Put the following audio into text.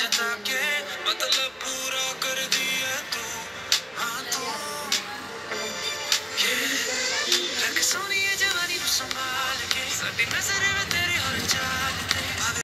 जता के मतलब पूरा कर दिया तू। हाँ तो। तू। रख सोनी जवानी संभाल के। साडी नज़र में तेरे हर चाल।